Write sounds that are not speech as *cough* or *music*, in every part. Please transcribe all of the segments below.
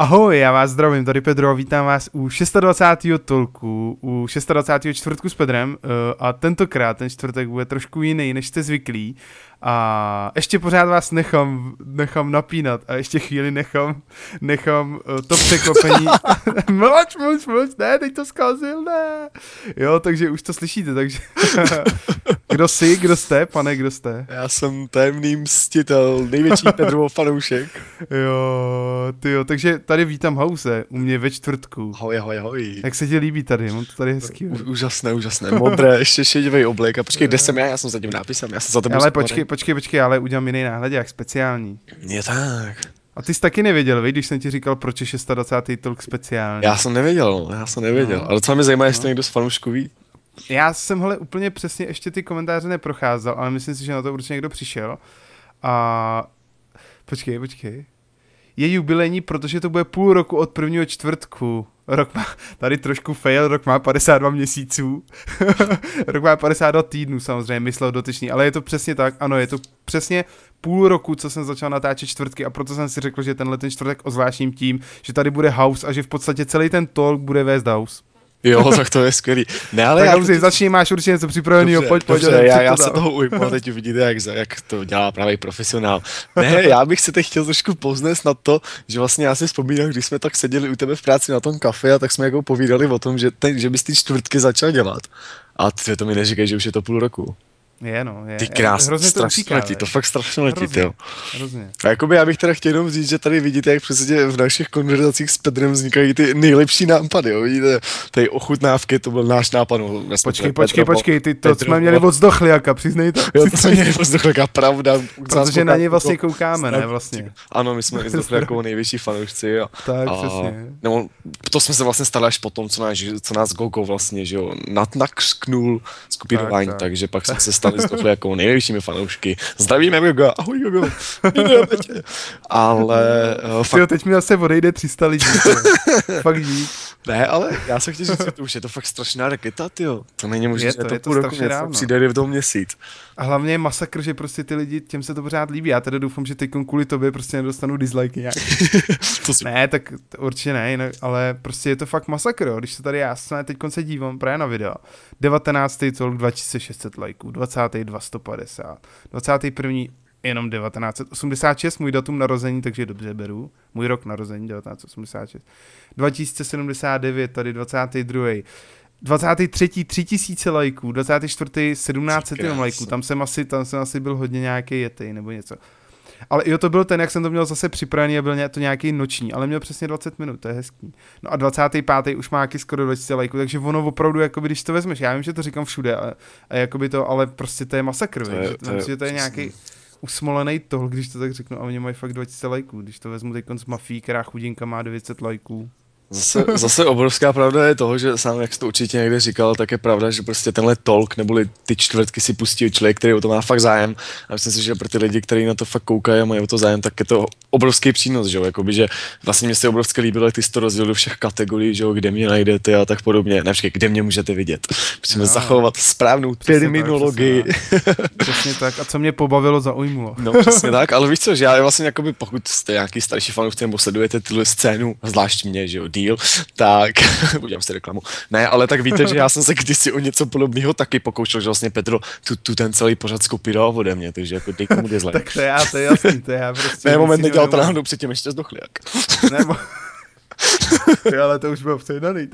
Ahoj, já vás zdravím, tady Pedro, vítám vás u 26. tolku, u 26. čtvrtku s Pedrem uh, a tentokrát ten čtvrtek bude trošku jiný, než jste zvyklí a ještě pořád vás nechám, nechám napínat a ještě chvíli nechám, nechám uh, to překvapení. *laughs* mlč, mlč, mlč, ne, teď to zkazil, ne. Jo, takže už to slyšíte, takže *laughs* kdo jsi, kdo jste, pane, kdo jste? Já jsem tajemný mstitel, největší *laughs* Pedro fanoušek. jo, ty jo, takže tady vítám Hause, u mě ve čtvrtku. Ahoj, ahoj, ahoj. Jak se ti líbí tady, mám to tady hezký. U, úžasné, úžasné, modré, ještě šedivý oblek a počkej, kde jsem já, já jsem za tím nápisem, já jsem za tebou Ale počkej, počkej, počkej, ale udělám jiný náhled, jak speciální. Je tak. A ty jsi taky nevěděl, víš, když jsem ti říkal, proč je 26. tolk speciální. Já jsem nevěděl, já jsem nevěděl, no. ale co mě zajímá, jestli no. někdo z fanoušků ví. Já jsem hele úplně přesně ještě ty komentáře neprocházel, ale myslím si, že na to určitě někdo přišel. A počkej, počkej. Je jubilejní, protože to bude půl roku od prvního čtvrtku. Rok má, tady trošku fail, rok má 52 měsíců. *laughs* rok má 52 týdnů samozřejmě, myslel dotyčný, ale je to přesně tak, ano, je to přesně půl roku, co jsem začal natáčet čtvrtky a proto jsem si řekl, že tenhle ten čtvrtek ozvláštním tím, že tady bude house a že v podstatě celý ten talk bude vést house. Jo, *laughs* tak to je skvělý. Ne, ale tak já... Dobře, začni, máš určitě něco připraveného, pojď, pojď. Dobře, já, já se toho ujmu a teď uvidíte, jak, jak to dělá právě profesionál. Ne, *laughs* já bych se teď chtěl trošku poznést na to, že vlastně já si vzpomínám, když jsme tak seděli u tebe v práci na tom kafe a tak jsme jako povídali o tom, že, ten, že bys ty čtvrtky začal dělat. A ty to mi neříkej, že už je to půl roku. Je, no, je. Ty krás, hrozně strašně to letí, to fakt strašně letí, hrozně, jo. Hrozně. A jakoby já bych teda chtěl jenom říct, že tady vidíte, jak přesně v našich konverzacích s Pedrem vznikají ty nejlepší nápady, jo. Vidíte, tady ochutnávky, to byl náš nápad. No, počkej, počkej, počkej, ty to Pedro, jsme měli od Zdochliaka, přiznej to. Jo, to jsme měli od Zdochliaka, pravda. Protože na něj vlastně koukáme, ne, vlastně. Ano, my jsme *laughs* i jako největší fanoušci, a, Tak, a, přesně. Nebo, to jsme se vlastně stali až potom, co nás, co nás Gogo vlastně, že jo, tak, tak. takže pak jsme se stali Zdochliakou největšími fanoušky. Zdravíme Gogo, ahoj Gogo. ale... Uh, fakt... teď mi zase odejde 300 lidí. *laughs* fakt dík. Ne, ale já se chci říct, že to už je to fakt strašná raketa, jo. To není možné, že to, je to, to strašně dávno. přijde v tom měsíc. A hlavně je masakr, že prostě ty lidi, těm se to pořád líbí. Já teda doufám, že teď kvůli tobě prostě nedostanu dislike nějak. *laughs* to si... Ne, tak to určitě ne, jinak, ale prostě je to fakt masakr, jo. Když se tady já se teď se dívám právě na video. 19. tolk 2600 lajků, 22 150, 21 jenom 1986, můj datum narození, takže dobře beru. Můj rok narození 1986. 2079, tady 22. 23. 3000 lajků, 24. 1700 jenom lajků, tam jsem asi, tam jsem asi byl hodně nějaký jetej nebo něco. Ale jo, to byl ten, jak jsem to měl zase připravený a byl to nějaký noční, ale měl přesně 20 minut, to je hezký. No a 25. už má jaký skoro 20 lajků, takže ono opravdu, jakoby, když to vezmeš, já vím, že to říkám všude, a, a jakoby to, ale prostě to je masakr, to je, to je, že to je nějaký usmolený tohl, když to tak řeknu, a oni mají fakt 20 lajků, když to vezmu teď z Mafí, která chudinka má 900 lajků. Zase, zase obrovská pravda je toho, že sám, jak jsi to určitě někde říkal, tak je pravda, že prostě tenhle tolk neboli ty čtvrtky si pustí člověk, který o to má fakt zájem. A myslím si, že pro ty lidi, kteří na to fakt koukají a mají o to zájem, tak je to obrovský přínos, že jo? Jakoby, že vlastně mě se obrovsky líbilo, jak ty jsi to rozdělil do všech kategorií, že jo? kde mě najdete a tak podobně. Ne, však, kde mě můžete vidět. Musíme no, zachovat správnou terminologii. Tak, přesně, přesně, tak. A co mě pobavilo, zaujmulo. no, přesně tak, ale víš co, že já vlastně, jakoby, pokud jste nějaký starší fanoušci nebo sledujete tyhle scénu, zvlášť mě, že jo, deal, tak, *laughs* udělám si reklamu. Ne, ale tak víte, že já jsem se kdysi o něco podobného taky pokoušel, že vlastně Pedro tu, tu ten celý pořad skopíroval ode mě, takže jako dej komu dislike. tak to já, to je jasný, to já prostě... Ne, moment nedělal to náhodou předtím ještě zdochl, jak. ne, mo- *laughs* ale to už bylo předaný.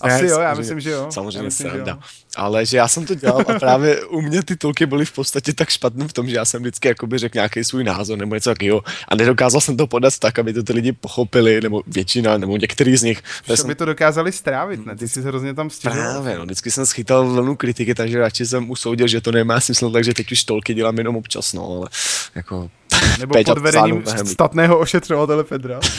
Asi ne, jo, já myslím, že jo. Samozřejmě myslím, sranda. Že Ale že já jsem to dělal a právě u mě ty tolky byly v podstatě tak špatné v tom, že já jsem vždycky jakoby řekl nějaký svůj názor nebo něco takového a nedokázal jsem to podat tak, aby to ty lidi pochopili, nebo většina, nebo některý z nich. Že jsem... by to dokázali strávit, ne? Ty jsi hrozně tam stěžoval. Právě, no, vždycky jsem schytal vlnu kritiky, takže radši jsem usoudil, že to nemá smysl, takže teď už tolky dělám jenom občas, no, ale jako nebo Péťa pod vedením statného ošetřovatele Pedra. *laughs*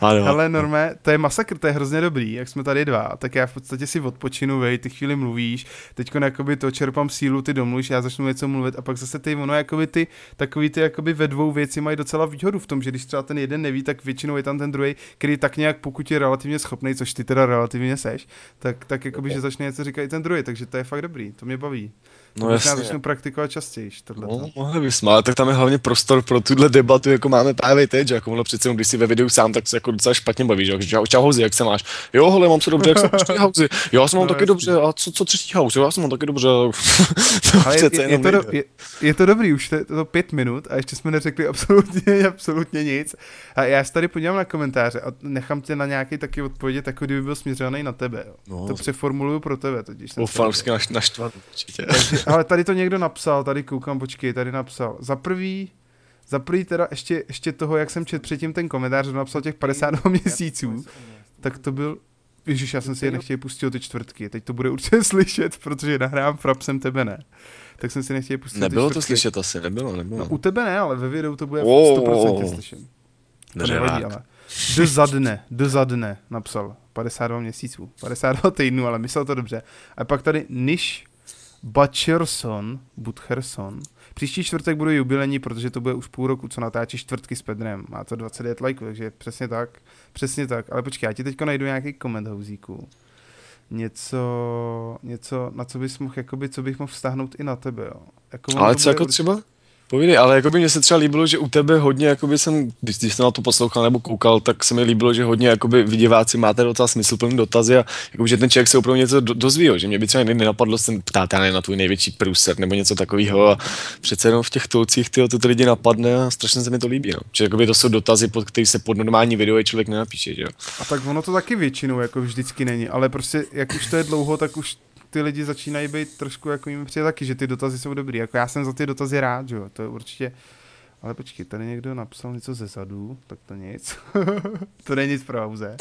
Ano. Ale normé, to je masakr, to je hrozně dobrý, jak jsme tady dva, tak já v podstatě si odpočinu, vej, ty chvíli mluvíš, teď jakoby to čerpám sílu, ty domluvíš, já začnu něco mluvit a pak zase ty, ono jakoby ty, takový ty jakoby ve dvou věci mají docela výhodu v tom, že když třeba ten jeden neví, tak většinou je tam ten druhý, který tak nějak, pokud je relativně schopný, což ty teda relativně seš, tak, tak jakoby, že začne něco říkat i ten druhý, takže to je fakt dobrý, to mě baví. No jasně. začnu praktikovat častěji. Tohle no, mohli bychom, ale tak tam je hlavně prostor pro tuhle debatu, jako máme právě teď, že jako ono přece, když si ve videu sám, tak se jako docela špatně bavíš, že čau, čau houzi, jak se máš? Jo, hele, mám se dobře, jak se máš *laughs* houzi? Jo, já jsem mám no, taky jasný. dobře, a co, co třetí house? Jo, já jsem mám taky dobře. *laughs* to ale je, je, je, to do, je, je, to dobrý, už to, to pět minut a ještě jsme neřekli absolutně, *laughs* absolutně nic. A já se tady podívám na komentáře a nechám tě na nějaký taky odpovědět, jako kdyby byl směřený na tebe. Jo. No. To přeformuluju pro tebe totiž. Doufám, naštvat určitě. Takže, ale tady to někdo napsal, tady koukám, počkej, tady napsal. Za prvý, za prvý teda ještě, ještě toho, jak jsem četl předtím ten komentář, napsal těch 52 měsíců, tak to byl, Ježíš, já jsem si je nechtěl pustit ty čtvrtky, teď to bude určitě *laughs* slyšet, protože nahrám frapsem tebe ne. Tak jsem si nechtěl pustit Nebylo to slyšet asi, nebylo, nebylo. No, u tebe ne, ale ve videu to bude oh, 100% slyšet. To nevadí, ale. Do za dne, do za dne napsal. 52 měsíců, 52 týdnů, ale myslel to dobře. A pak tady Nish Butcherson, Butcherson. Příští čtvrtek bude jubilení, protože to bude už půl roku, co natáčí čtvrtky s Pedrem. Má to 29 lajků, takže přesně tak. Přesně tak. Ale počkej, já ti teďka najdu nějaký koment houzíku. Něco, něco, na co bys mohl, jakoby, co bych mohl vztahnout i na tebe, jo. Jako Ale co jako určitě... třeba? Povídej, ale jako by mě se třeba líbilo, že u tebe hodně, jakoby jsem, když, když jsem na to poslouchal nebo koukal, tak se mi líbilo, že hodně jakoby vy diváci máte docela smysluplný dotazy a jakoby, že ten člověk se opravdu něco do, dozví, že mě by třeba někdy nenapadlo se ptát já na tvůj největší průser nebo něco takového a přece jenom v těch toucích ty to lidi napadne a strašně se mi to líbí. No. Že jakoby to jsou dotazy, pod který se pod normální video člověk nenapíše. Že? A tak ono to taky většinou jako vždycky není, ale prostě jak už to je dlouho, tak už ty lidi začínají být trošku jako jim přijde taky, že ty dotazy jsou dobrý. Jako já jsem za ty dotazy rád, že jo, to je určitě... Ale počkej, tady někdo napsal něco ze zadu, tak to nic. *laughs* to není nic pro hauze.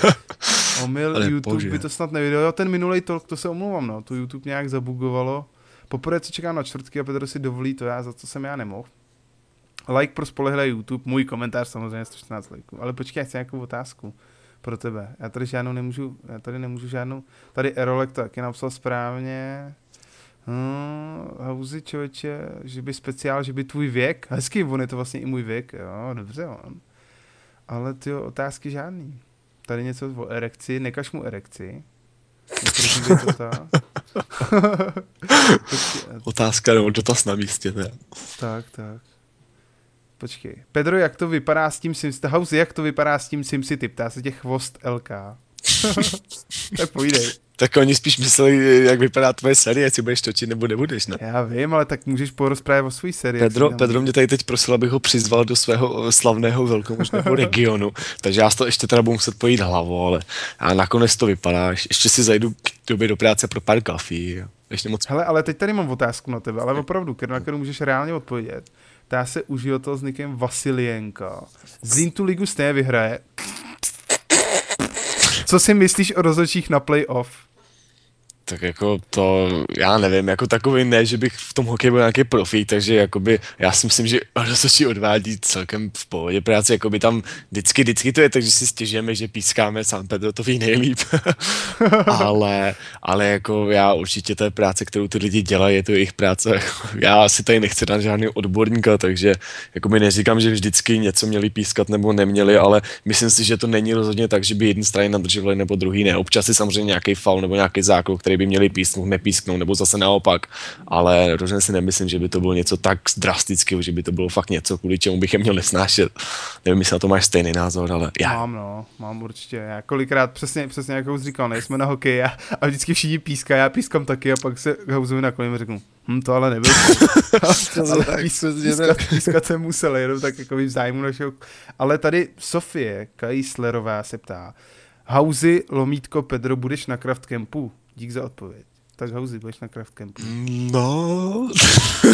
*laughs* Omyl Ale YouTube bože. by to snad neviděl. Jo, ten minulý talk, to se omlouvám, no. To YouTube nějak zabugovalo. Poprvé, co čekám na čtvrtky a Petr si dovolí, to já, za co jsem já nemohl. Like pro spolehlé YouTube, můj komentář samozřejmě 114 lajků. Ale počkej, já chci nějakou otázku pro tebe. Já tady žádnou nemůžu, já tady nemůžu žádnou, tady Erolek to taky napsal správně. Hmm, Hauzi člověče, že by speciál, že by tvůj věk, hezký, on je to vlastně i můj věk, jo, dobře on. Ale ty otázky žádný. Tady něco o erekci, nekaž mu erekci. to ta. *laughs* Otázka nebo dotaz na místě, ne? Tak, tak. Počkej. Pedro, jak to vypadá s tím Sims... House, jak to vypadá s tím SimCity? Ptá se tě chvost LK. *laughs* tak povídej. Tak oni spíš mysleli, jak vypadá tvoje série, jestli budeš točit nebo nebudeš, ne? Já vím, ale tak můžeš porozprávět o své sérii. Pedro, Pedro mě tady teď prosil, abych ho přizval do svého slavného velkomožného *laughs* regionu, takže já to ještě teda budu muset pojít hlavou, ale a nakonec to vypadá. Ještě si zajdu k tobě do práce pro pár kafí. Ještě moc... Hele, ale teď tady mám otázku na tebe, ale opravdu, na kterou můžeš reálně odpovědět já se uživatel s nikem Vasilienka. Zlín tu ligu stejně vyhraje. Co si myslíš o rozhodčích na playoff? Tak jako to, já nevím, jako takový ne, že bych v tom hokeji byl nějaký profík, takže jakoby, já si myslím, že rozhodčí odvádí celkem v pohodě práci, jakoby tam vždycky, vždycky to je tak, že si stěžujeme, že pískáme San Pedro, to ví nejlíp, *laughs* ale, ale jako já určitě je práce, kterou ty lidi dělají, je to jejich práce, *laughs* já si tady nechci dát žádný odborníka, takže jako mi neříkám, že vždycky něco měli pískat nebo neměli, ale myslím si, že to není rozhodně tak, že by jedni strany nadržovali nebo druhý ne. Občas je samozřejmě nějaký faul nebo nějaký zákrok, který by měli písknout, nepísknout, nebo zase naopak, ale rozhodně si nemyslím, že by to bylo něco tak drastického, že by to bylo fakt něco, kvůli čemu bych je měl nesnášet. Nevím, jestli na to máš stejný názor, ale já. Mám, no, mám určitě. Já kolikrát přesně, přesně jak už říkal, nejsme na hokej a, a vždycky všichni píská, já pískám taky a pak se houzovi nakloním a řeknu, hm, to ale nebyl. *laughs* ale pískat, pískat, pískat jsem musel, jenom tak jako v zájmu našeho. Ale tady Sofie Kajslerová se ptá, Hauzy, lomítko Pedro, budeš na Craft Campu? Dík za odpověď. Tak Houzy, budeš na Craft Campu. No,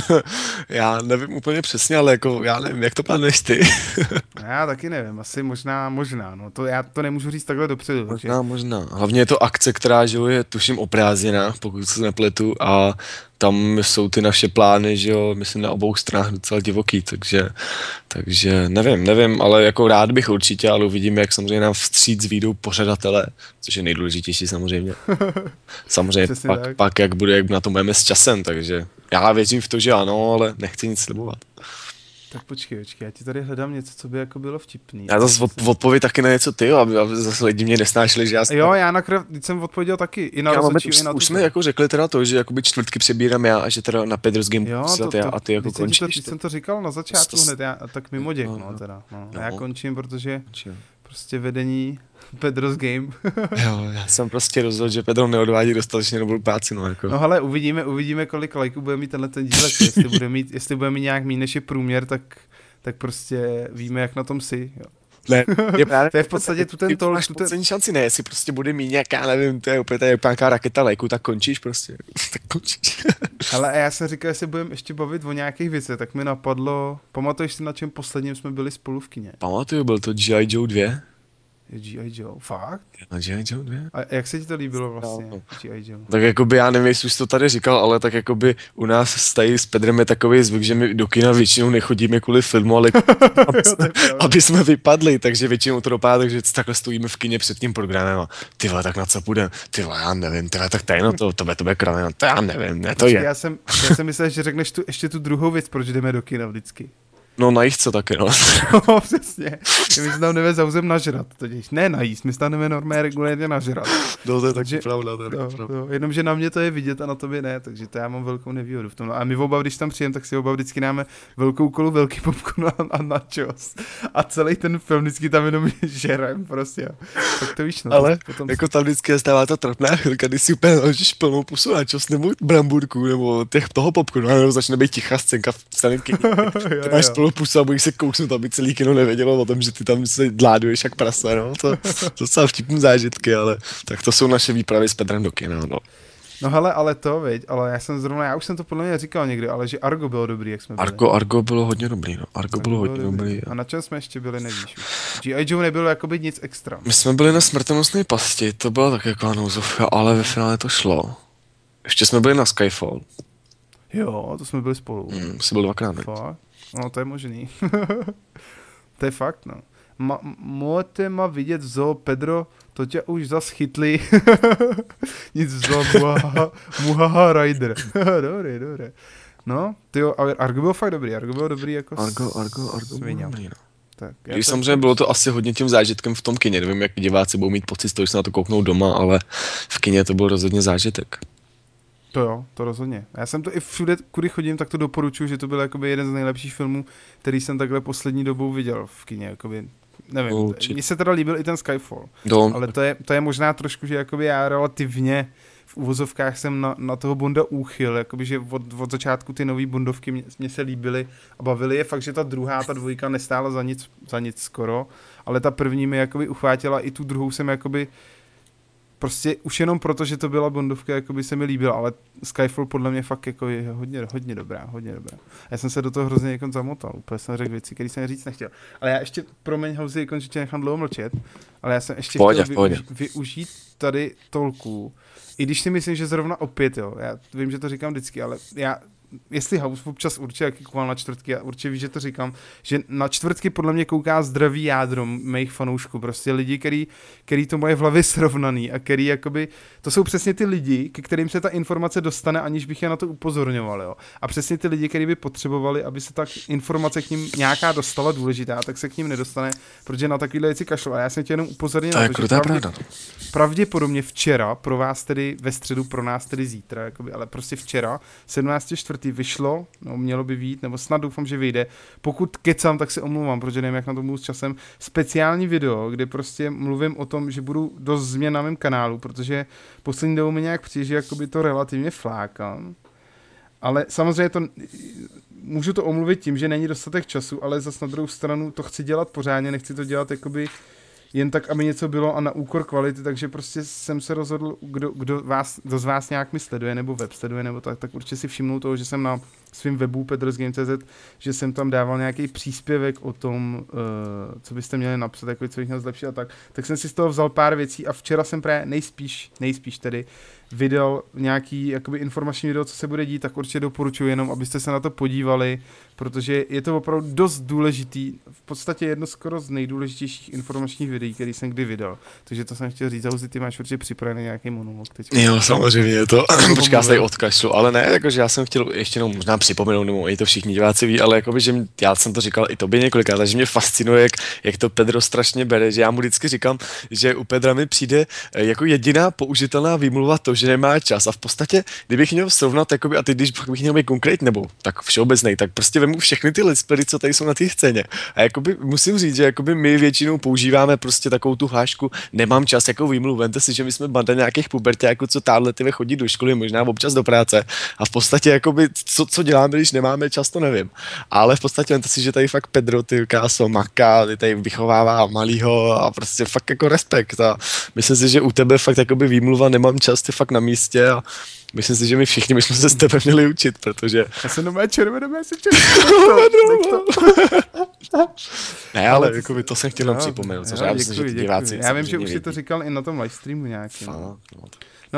*laughs* já nevím úplně přesně, ale jako já nevím, jak to plánuješ ty. *laughs* já taky nevím, asi možná, možná, no to já to nemůžu říct takhle dopředu. Možná, takže... možná. Hlavně je to akce, která že je tuším o prázdninách, pokud se nepletu a tam jsou ty naše plány, že jo, myslím na obou stranách docela divoký, takže, takže nevím, nevím, ale jako rád bych určitě, ale uvidíme, jak samozřejmě nám vstříc výjdou pořadatele, což je nejdůležitější samozřejmě. *laughs* Samozřejmě pak, pak, jak bude, jak na tom budeme s časem, takže já věřím v to, že ano, ale nechci nic slibovat. Tak počkej, počkej, já ti tady hledám něco, co by jako bylo vtipný. Já zase od, odpověď taky na něco ty, aby, aby zase lidi mě nesnášeli, že já jsem... Jo, já na krev, teď jsem odpověděl taky, i na rozhodčí, i na Už jsme jako řekli teda to, že jakoby čtvrtky přebírám já a že teda na Pedro's Game jo, to, to, a ty jako končíš. Teď jsem to říkal na začátku hned, já, tak mimo děk, no, no, teda. No. no. Já končím, protože prostě vedení *laughs* Pedro's Game. *laughs* jo, já jsem prostě rozhodl, že Pedro neodvádí dostatečně dobrou práci, no jako. No ale uvidíme, uvidíme, kolik lajků bude mít tenhle ten dílek, jestli bude mít, jestli bude mít nějak méně než je průměr, tak tak prostě víme, jak na tom si. Jo. Ne, *laughs* je právě, to je v podstatě tu ten to. Máš ten... šanci, ne, jestli prostě bude mít nějaká, nevím, to je úplně tady nějaká raketa lajku, tak končíš prostě, *laughs* tak končíš. *laughs* Ale já jsem říkal, jestli budeme ještě bavit o nějakých věcech, tak mi napadlo, pamatuješ si na čem posledním jsme byli spolu v kině? Pamatuju, byl to G.I. Joe 2. G.I. Joe, fakt? Na G.I. Joe 2. A jak se ti to líbilo vlastně, no. G.I. Joe? Tak jakoby, já nevím, jestli už to tady říkal, ale tak jakoby u nás tady s Pedrem je takový zvyk, že my do kina většinou nechodíme kvůli filmu, ale *laughs* aby, jsme, aby jsme vypadli, takže většinou to dopadá, takže takhle stojíme v kině před tím programem a ty vole, tak na co půjdeme? Ty vole, já nevím, ty vole, tak tady no to, to bude, to bude krávě, no to já nevím, ne, to je. Já jsem, já jsem myslel, že řekneš tu, ještě tu druhou věc, proč jdeme do kina vždycky. No najíst se taky, no. *laughs* no, přesně. My se tam jdeme zauzem nažrat, totiž. Ne najíst, my se tam jdeme normálně regulérně nažrat. No to je takže, pravda, to je no, pravda. No, jenomže na mě to je vidět a na tobě ne, takže to já mám velkou nevýhodu v tom. A my oba, když tam přijem, tak si oba vždycky dáme velkou kolu, velký popcorn a, a nachos. A celý ten film vždycky tam jenom *laughs* žerem prostě. Tak to víš, no. Ale potom jako tam vždycky stává ta trapná chvilka, kdy si úplně naložíš plnou pusu načos nebo bramburku nebo těch, toho popcornu, nebo začne být tichá scénka v celém *laughs* máš plnou pusu a bojíš se kousnout, aby celý kino nevědělo o tom, že ty tam se dláduješ jak prase, no. To, to jsou vtipné zážitky, ale tak to jsou naše výpravy s Petrem do kina, no. No hele, ale to, viď, ale já jsem zrovna, já už jsem to podle mě říkal někdy, ale že Argo bylo dobrý, jak jsme byli. Argo, Argo bylo hodně dobrý, no. Argo, Argo bylo hodně dobrý. dobrý. A na čem jsme ještě byli, nevíš G.I. Joe nebylo jakoby nic extra. My jsme byli na smrtonosné pasti, to byla tak jako nouzovka, ale ve finále to šlo. Ještě jsme byli na Skyfall. Jo, to jsme byli spolu. Mm, jsi byl dvakrát, Fakt? No, to je možný. *laughs* to je fakt, no. Ma, můžete ma vidět v zoo, Pedro, to tě už zas chytli. *laughs* Nic v zoo, muhaha, muhaha rider. *laughs* dobrý, dobrý. No, ty jo, ale Argo byl fakt dobrý, Argo byl dobrý jako Argo, Argo, Argo byl dobrý, no. Tak, Když samozřejmě bylo to asi hodně tím zážitkem v tom kině, nevím, jak diváci budou mít pocit, že se na to kouknou doma, ale v kině to byl rozhodně zážitek. To jo, to rozhodně. Já jsem to i všude, kudy chodím, tak to doporučuji, že to byl jakoby jeden z nejlepších filmů, který jsem takhle poslední dobou viděl v kině. Jakoby, nevím, mně se teda líbil i ten Skyfall, Do. ale to je, to je možná trošku, že jakoby já relativně v uvozovkách jsem na, na toho Bonda úchyl, jakoby, že od, od začátku ty nové Bondovky mě, mě se líbily a bavily je fakt, že ta druhá, ta dvojka nestála za nic, za nic skoro, ale ta první mi jakoby uchvátila, i tu druhou jsem jakoby prostě už jenom proto, že to byla Bondovka, jako by se mi líbila, ale Skyfall podle mě fakt jako je hodně, hodně dobrá, hodně dobrá. Já jsem se do toho hrozně jako zamotal, úplně jsem řekl věci, které jsem říct nechtěl. Ale já ještě, promiň jako, že tě nechám dlouho mlčet, ale já jsem ještě pohodě, chtěl využ, využít tady tolku, i když si myslím, že zrovna opět, jo, já vím, že to říkám vždycky, ale já jestli House občas určitě jaký koukal na čtvrtky, já určitě víš, že to říkám, že na čtvrtky podle mě kouká zdravý jádro mých fanoušků, prostě lidi, který, který to mají v hlavě srovnaný a který jakoby, to jsou přesně ty lidi, ke kterým se ta informace dostane, aniž bych je na to upozorňoval, jo. A přesně ty lidi, kteří by potřebovali, aby se ta informace k ním nějaká dostala důležitá, tak se k ním nedostane, protože na takovýhle věci kašlo. A já jsem tě jenom upozornil na to, že pravdě, pravděpodobně včera, pro vás tedy ve středu, pro nás tedy zítra, jakoby, ale prostě včera, 17 čtvrtý vyšlo, no, mělo by vít, nebo snad doufám, že vyjde. Pokud kecám, tak se omlouvám, protože nevím, jak na to mluvím s časem. Speciální video, kde prostě mluvím o tom, že budu dost změn na mém kanálu, protože poslední dobou mi nějak přijde, že jakoby to relativně flákám. Ale samozřejmě to, můžu to omluvit tím, že není dostatek času, ale zase na druhou stranu to chci dělat pořádně, nechci to dělat jakoby jen tak, aby něco bylo a na úkor kvality, takže prostě jsem se rozhodl, kdo, kdo, vás, kdo z vás nějak mi sleduje, nebo web sleduje, nebo tak, tak určitě si všimnou toho, že jsem na svém webu petrosgame.cz, že jsem tam dával nějaký příspěvek o tom, uh, co byste měli napsat, jako co bych měl zlepšit a tak. Tak jsem si z toho vzal pár věcí a včera jsem právě nejspíš, nejspíš tedy vydal nějaký jakoby informační video, co se bude dít, tak určitě doporučuji jenom, abyste se na to podívali, protože je to opravdu dost důležitý, v podstatě jedno skoro z nejdůležitějších informačních videí, který jsem kdy vydal. Takže to jsem chtěl říct, Hauzi, ty máš určitě připravený nějaký monolog teď. Jo, samozřejmě je to, počká se tady odkašlu, ale ne, jakože já jsem chtěl ještě jenom možná připomenout, nebo i to všichni diváci ví, ale jakoby, že já jsem to říkal i tobě několikrát, že mě fascinuje, jak, jak to Pedro strašně bere, že já mu vždycky říkám, že u Pedra mi přijde eh, jako jediná použitelná výmluva to, že nemá čas. A v podstatě, kdybych měl srovnat, jakoby, a teď když bych měl být konkrétní nebo tak všeobecný, tak prostě vemu všechny ty let's co tady jsou na té scéně. A jakoby musím říct, že jakoby my většinou používáme prostě takovou tu hlášku, nemám čas jako výmluvu. Vemte si, že my jsme banda nějakých pubertáků, co táhle ty chodí do školy, možná občas do práce. A v podstatě, jakoby, co, co děláme, když nemáme čas, to nevím. Ale v podstatě vemte si, že tady fakt Pedro, ty káso, maká, ty tady vychovává malýho a prostě fakt jako respekt. A myslím si, že u tebe fakt jakoby výmluva, nemám čas, ty fakt na místě a myslím si, že my všichni bychom se s tebe měli učit, protože... Já jsem doma červené si *laughs* Ne, ale jako by to jsem chtěl připomenout, což já myslím, že diváci Já vím, že už si to říkal i na tom livestreamu nějakým. No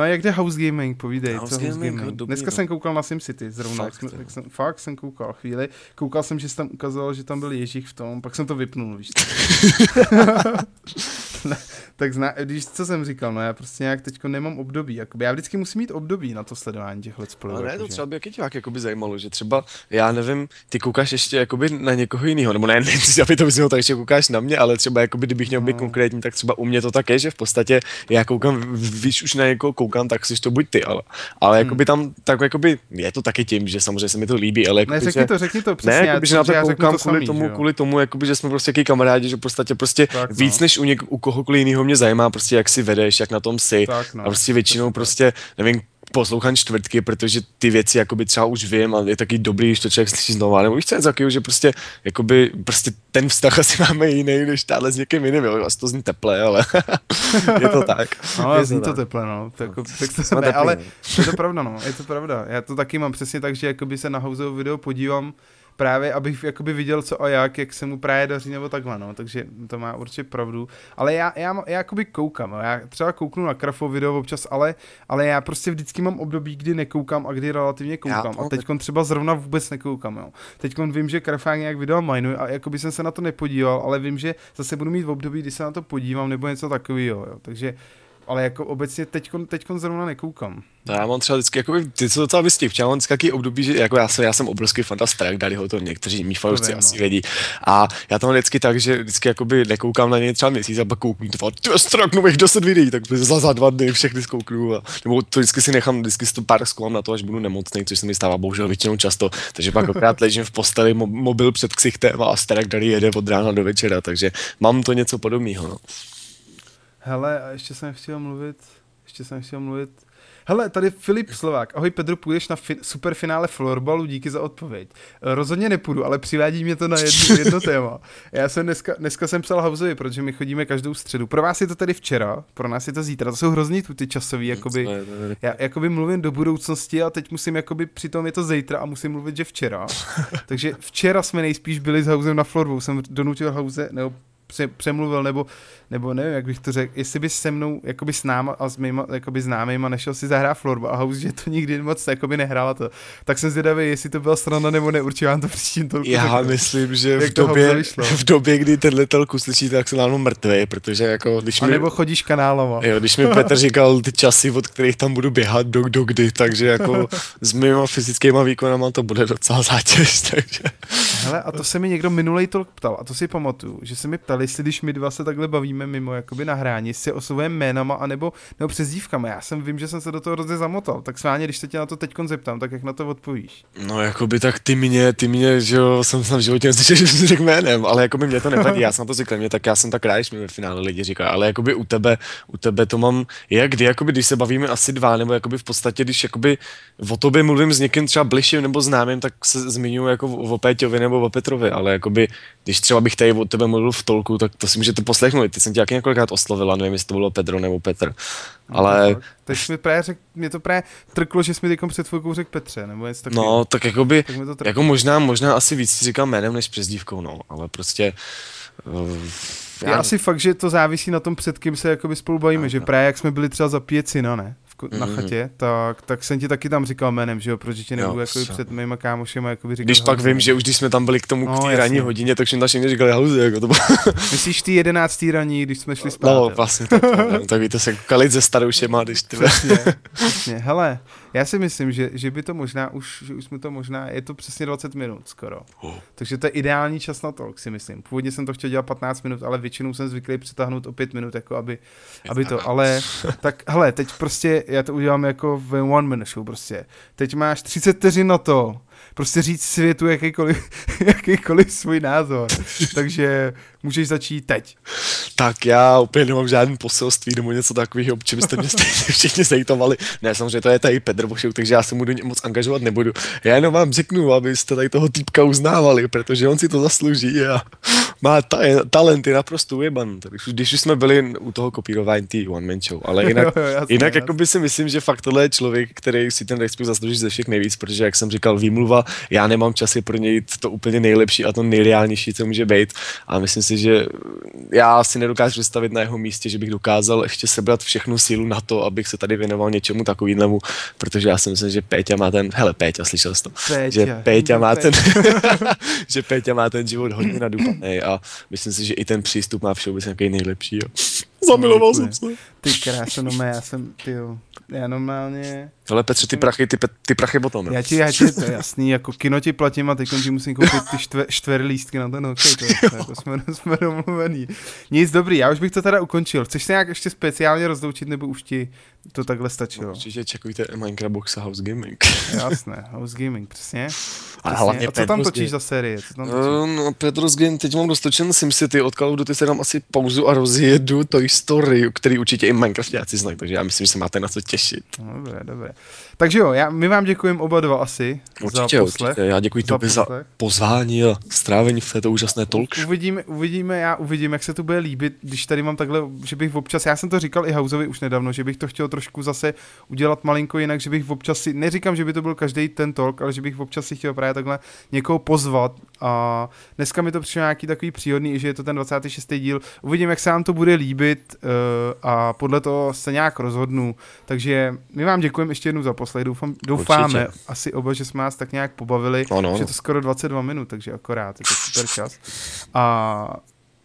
a jak jde house gaming, povídej, house co house gaming? Dobrý, Dneska no. jsem koukal na SimCity zrovna, fakt, jsem, jsem, fakt jsem koukal chvíli, koukal jsem, že jsi tam ukazoval, že tam byl Ježík v tom, pak jsem to vypnul, víš *laughs* *laughs* tak zná, když co jsem říkal, no já prostě nějak teďko nemám období, jakoby, já vždycky musím mít období na to sledování těch let's play. Ale ne, to třeba by jaký divák jakoby zajímalo, že třeba, já nevím, ty koukáš ještě jakoby na někoho jiného, nebo *laughs* ne, nechci, aby to vyznělo tak, že koukáš na mě, ale třeba jakoby, kdybych měl být no. konkrétní, tak třeba u mě to tak je, že v podstatě já koukám, když už na někoho koukám, tak si to buď ty, ale, ale hmm. jakoby tam, tak jakoby, je to taky tím, že samozřejmě se mi to líbí, ale jakoby, ne, řekni to, řekni to přesně. Ne, jakoby, že na to koukám to kvůli tomu, kvůli tomu, jakoby, že jsme prostě jaký kamarádi, že prostě, prostě tak, víc no. než u, něk- u kohokoliv jiného mě zajímá prostě, jak si vedeš, jak na tom si. Tak, no. A prostě většinou prostě, nevím, poslouchám čtvrtky, protože ty věci jakoby třeba už vím a je taky dobrý, když to člověk slyší znovu, nebo víš co je že prostě, jakoby, prostě ten vztah asi máme jiný, než táhle s někým jiným, jo, asi to zní teple, ale *laughs* je to tak. No, je zní to, to teple, no, to jako, tak to, *laughs* ne, ale je to pravda, no, je to pravda, já to taky mám přesně tak, že jakoby se na Houseovo video podívám, právě abych jakoby viděl co a jak, jak se mu právě daří nebo takhle, no, takže to má určitě pravdu. Ale já, já, já jakoby koukám, já třeba kouknu na Krafo video občas, ale, ale já prostě vždycky mám období, kdy nekoukám a kdy relativně koukám. Já, a teď třeba zrovna vůbec nekoukám, jo. Teď vím, že Krafák nějak video minuje a jakoby jsem se na to nepodíval, ale vím, že zase budu mít v období, kdy se na to podívám nebo něco takového, jo. Takže ale jako obecně teďkon, teďkon zrovna nekoukám. No já mám třeba vždycky, jako ty co docela vystih, já mám vždycky období, že jako já jsem, já jsem obrovský fantast dali ho to někteří mý fanoušci asi no. vědí. A já tam vždycky tak, že vždycky jakoby nekoukám na něj třeba měsíc a pak kouknu, to ty straknu bych 10 videí, tak za, za dva dny všechny zkouknu. A, nebo to vždycky si nechám, vždycky si to pár zkoumám na to, až budu nemocný, což se mi stává bohužel většinou často. Takže pak okrát *laughs* ležím v posteli, mobil před ksichtem a dali jede od rána do večera, takže mám to něco podobného. No. Hele, a ještě jsem chtěl mluvit, ještě jsem chtěl mluvit, Hele, tady Filip Slovák. Ahoj Pedro, půjdeš na fi- superfinále florbalu, díky za odpověď. Eh, rozhodně nepůjdu, ale přivádí mě to na jedno, jedno téma. Já jsem dneska, dneska jsem psal Houseovi, protože my chodíme každou středu. Pro vás je to tady včera, pro nás je to zítra. To jsou hrozný tu ty časový, jakoby, já jakoby mluvím do budoucnosti a teď musím jakoby, přitom je to zítra a musím mluvit, že včera. *laughs* Takže včera jsme nejspíš byli s Housem na florbou, jsem donutil House, nebo přemluvil, nebo, nebo nevím, jak bych to řekl, jestli bys se mnou, jakoby s náma a s mýma, jakoby známýma nešel si zahrát florba a house, že to nikdy moc jakoby nehrála to. Tak jsem zvědavý, jestli to byla strana nebo ne, určitě vám to příštím tolku. Já tak, myslím, že v době, v době, kdy tenhle telku slyšíte, tak jsem nám mrtvý, protože jako, když mi... A nebo chodíš kanálama. Jo, když mi Petr *laughs* říkal ty časy, od kterých tam budu běhat do, do kdy, takže jako *laughs* s mýma fyzickými výkonama to bude docela zátěž, *laughs* takže... Hele, a to se mi někdo minulej tolk ptal, a to si pamatuju, že se mi ptal, jestli když my dva se takhle bavíme mimo jakoby nahrání, si oslovujeme jménama anebo, nebo přezdívkami. Já jsem vím, že jsem se do toho hrozně zamotal. Tak sváně, když se tě na to teď zeptám, tak jak na to odpovíš? No, jakoby tak ty mě, ty mě, že jo, jsem v životě neslyšel, *laughs* že jsem řekl jménem, ale jako by mě to nevadí, já jsem to řekl, mě tak já jsem tak rád, když mi ve finále lidi říkají, ale jakoby u tebe, u tebe to mám, jak kdy, jakoby když se bavíme asi dva, nebo jakoby v podstatě, když jakoby o tobě mluvím s někým třeba bližším nebo známým, tak se zmiňuji jako o Péťovi nebo o Petrovi, ale jakoby, když třeba bych tady o tebe mluvil v tolku, tak to si můžete poslechnout. Ty jsem tě taky několikrát oslovila, nevím, jestli to bylo Pedro nebo Petr. Ale... No, teď mi právě řek, mě to právě trklo, že jsi mi před chvilkou řekl Petře, nebo něco takového. No, tak jakoby, tak jako možná, možná asi víc říkám jménem než přezdívkou, no, ale prostě... Uh, já... já asi fakt, že to závisí na tom, před kým se jakoby spolu bavíme, no, že právě jak jsme byli třeba za pět no ne? Na mm-hmm. chatě, tak, tak jsem ti taky tam říkal jménem, že jo, proč ti nebudu jako před mýma kámošema jako říkat. Když pak vím, že už když jsme tam byli k tomu, no, k té ranní hodině, tak jsem všichni říkali hauze, jako to bylo. *laughs* Myslíš ty jedenáctý raní, když jsme šli spát? No, vlastně, tak, tak víte se kalit ze staroušema, když ty. Přesně, přesně. *laughs* Hele, já si myslím, že, že by to možná, už, že už jsme to možná, je to přesně 20 minut skoro. Oh. Takže to je ideální čas na to, si myslím. Původně jsem to chtěl dělat 15 minut, ale většinou jsem zvyklý přetáhnout o 5 minut, jako aby, aby to, ale tak hele, teď prostě, já to udělám jako v one minute show prostě. Teď máš 30 vteřin na to, prostě říct světu jakýkoliv, *laughs* jakýkoliv svůj názor. Takže můžeš začít teď. Tak já úplně nemám žádný poselství nebo něco takového, čím jste mě *laughs* všichni zejtovali. Ne, samozřejmě to je tady Petr Vošuk, takže já se mu moc angažovat nebudu. Já jenom vám řeknu, abyste tady toho týpka uznávali, protože on si to zaslouží a má ta, talent, je naprosto ujeban. Když už jsme byli u toho kopírování tý one man show, ale *laughs* jinak, jo, jasný, jinak jasný. jako by si myslím, že fakt tohle je člověk, který si ten respekt zaslouží ze všech nejvíc, protože jak jsem říkal, výmluva, já nemám časy pro něj to úplně nejlepší a to nejreálnější, co může být. A myslím si, že já si nedokážu představit na jeho místě, že bych dokázal ještě sebrat všechnu sílu na to, abych se tady věnoval něčemu takovému, protože já si myslím, že Péťa má ten, hele Péťa, slyšel jsi to, Péťa, že Péťa má ten, *laughs* že Péťa má ten život hodně nadupaný a myslím si, že i ten přístup má všeobecně nějaký nejlepší. Jo. *laughs* Zamiloval jsem se. Ty krása, no já jsem, ty jo, já normálně... Ale Petře, ty prachy, ty, ty prachy potom, jo. Já ti, já ti, to je jasný, jako kino ti platím a teď ti musím koupit ty štve, čtvr lístky na ten hokej, to, *laughs* to, jako jsme, jsme domluvený. Nic dobrý, já už bych to teda ukončil. Chceš se nějak ještě speciálně rozloučit, nebo už ti to takhle stačilo? Určitě čekujte Minecraft Box a House Gaming. *laughs* Jasné, House Gaming, přesně. A hlavně a co tam točíš za série? Co tam točíš? Uh, no, Petrus Game, teď mám dostočen SimCity, od Call of Duty se dám asi pauzu a rozjedu Toy Story, který určitě i Minecraftáci znají, takže já myslím, že se máte na co těšit. No, dobré, dobré. Takže jo, já, my vám děkujeme oba dva asi určitě, za poslech. Určitě. Já děkuji tobě za pozvání a strávení v této úžasné talk. Uvidíme, uvidíme, já uvidím, jak se to bude líbit, když tady mám takhle, že bych občas, já jsem to říkal i Houseovi už nedávno, že bych to chtěl trošku zase udělat malinko jinak, že bych občas si, neříkám, že by to byl každý ten talk, ale že bych občas si chtěl právě takhle někoho pozvat a dneska mi to přišlo nějaký takový příhodný, že je to ten 26. díl. Uvidím, jak se vám to bude líbit uh, a podle toho se nějak rozhodnu. Takže my vám děkujeme ještě jednou za poslech. Doufám, doufáme Určitě. asi oba, že jsme vás tak nějak pobavili. Ano. Že je to skoro 22 minut, takže akorát, je to super čas. A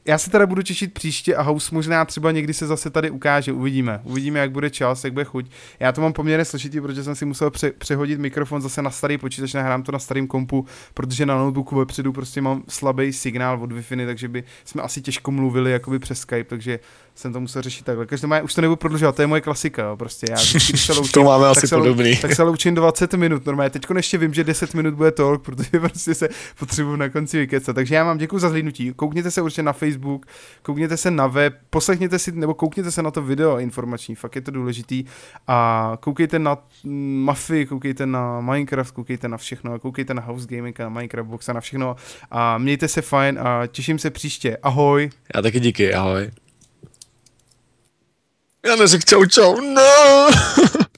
já se teda budu těšit příště a House možná třeba někdy se zase tady ukáže, uvidíme. Uvidíme, jak bude čas, jak bude chuť. Já to mám poměrně složitý, protože jsem si musel pře- přehodit mikrofon zase na starý počítač, nahrám to na starém kompu, protože na notebooku vepředu prostě mám slabý signál od Wi-Fi, takže by jsme asi těžko mluvili jakoby přes Skype, takže jsem to musel řešit takhle. Každopádně už to nebudu prodlužovat, to je moje klasika, jo, prostě. Já vždycky, když se *laughs* loučím, to máme asi se, podobný. tak se loučím 20 minut, normálně. Teď ještě vím, že 10 minut bude talk, protože *laughs* prostě se potřebuji na konci vykecat. Takže já vám děkuji za zhlídnutí. Koukněte se určitě na Facebook, koukněte se na web, poslechněte si, nebo koukněte se na to video informační, fakt je to důležitý. A koukejte na Mafii, koukejte na Minecraft, koukejte na všechno, koukejte na House Gaming, na Minecraft Box a na všechno. A mějte se fajn a těším se příště. Ahoj. Já taky díky, ahoj. Já neřekl čau čau, no! *laughs*